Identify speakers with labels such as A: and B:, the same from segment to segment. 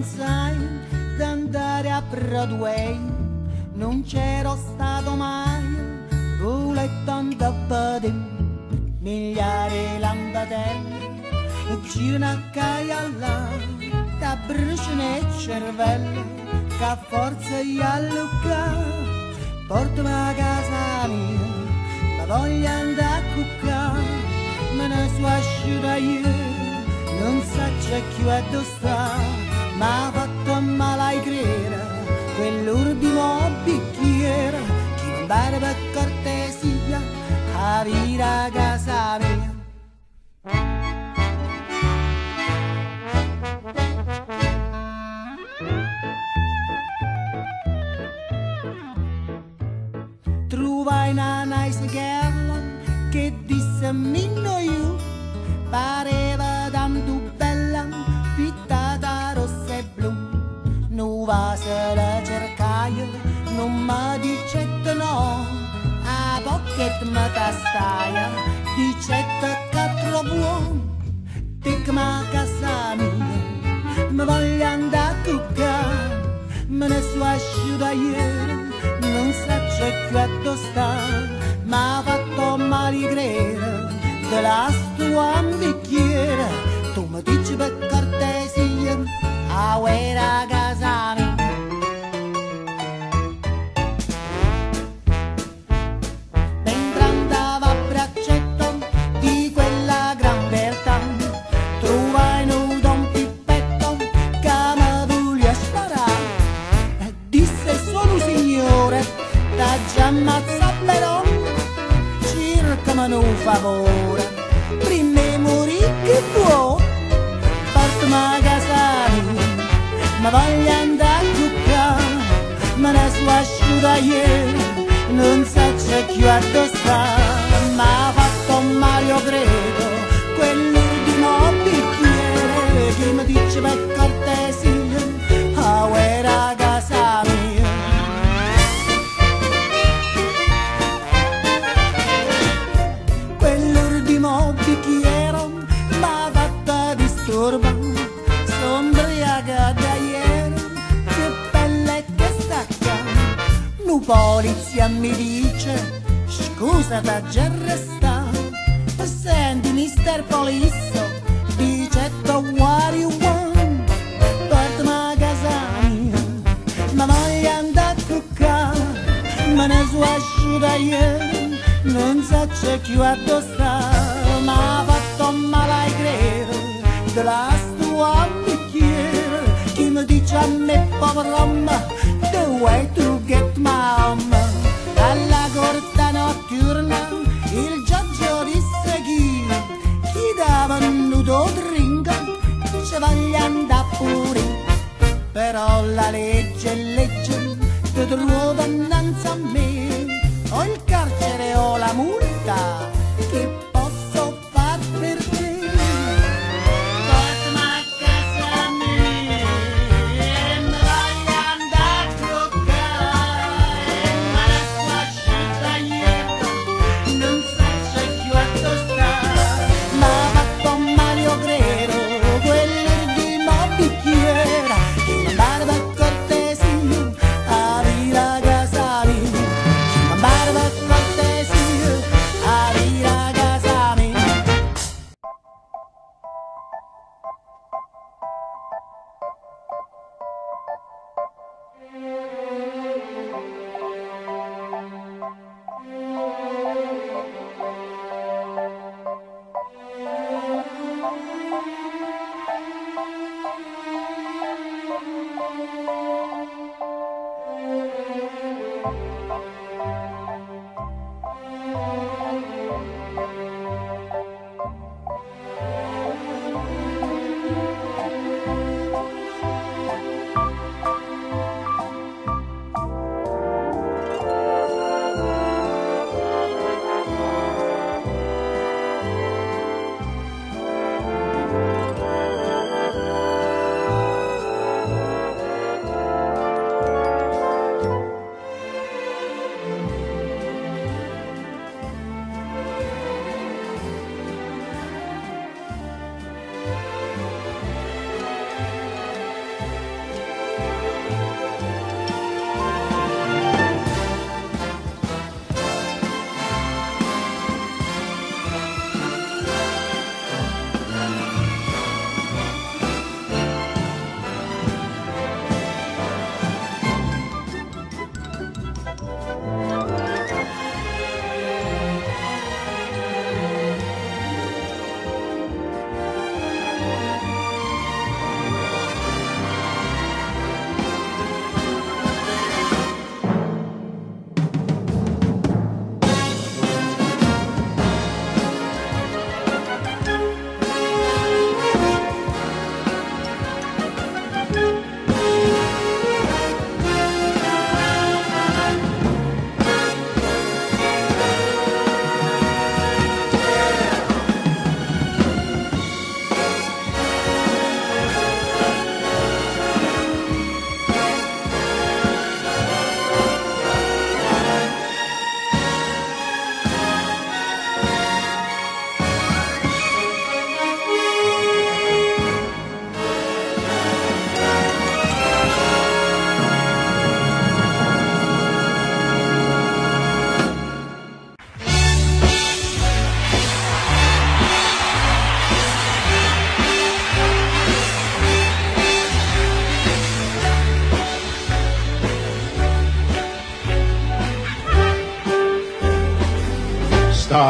A: Pensai d'andare a Broadway, non c'ero stato mai, volevo andare migliaia lampadelle, una caia là, da bruciano il cervello, che a forza gli allucca, portami a casa mia, ma voglio andare a cuccare, me ne so asciutta ieri, non so più a dove sta, ma ha fatto male ai credere, quell'ultimo bicchiere, che non per cortesia, a vita a casa mia. Trovai una nice girl che disse mi know you non va se la cercai non mi dicette no. A pocket me tastaia dicette che trovo tic ma casa mia. Mi voglio andare a cuccare me ne so asciutta ieri non so più a sta. Ma fatto male credere te la tua un bicchiere tu mi dici per cortesia a uera casa polizia mi dice scusa da già resta senti mister polisso dice to what you want portami a casa mia ma voglio andare a cuccare me ne so asciutta ieri non so c'è più a dove sta ma fatto male ai credere della sua bicchiere chi mi dice a me pover'uomo the way to get my home alla corta notturna il giorgio disse chi chi dava un nudo drink dice voglio andare pure. Però la legge è legge ti trova innanzi a me. O il carcere o la multa che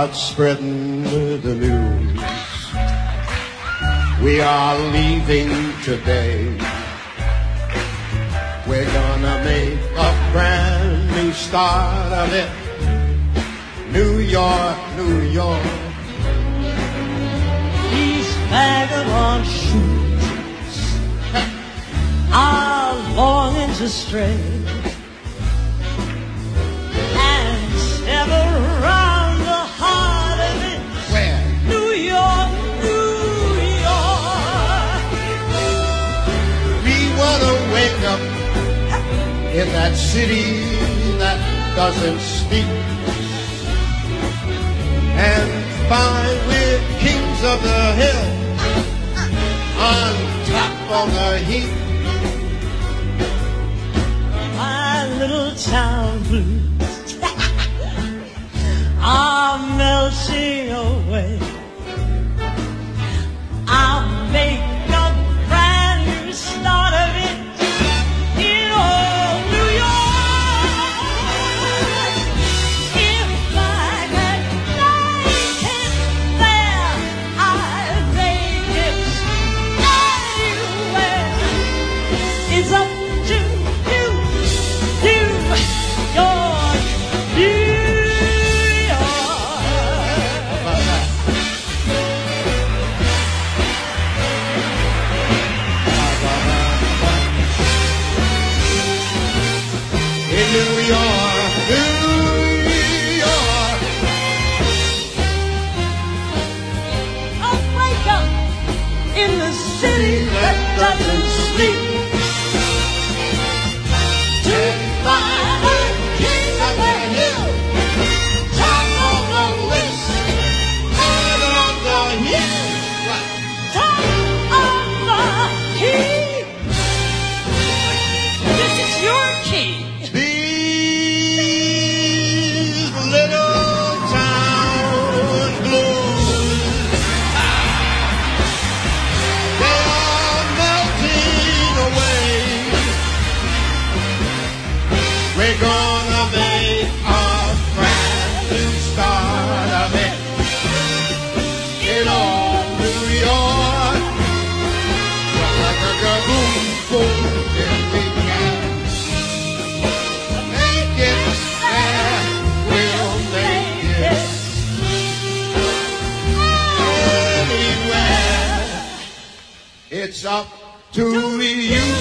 B: start spreading the news. We are leaving today. We're gonna make a brand new start of it. New York, New York.
C: These vagabond shoes are longing to stray.
B: in that city that doesn't speak. And fine, we're kings of the hill, on top of the heap.
C: My little town up to you.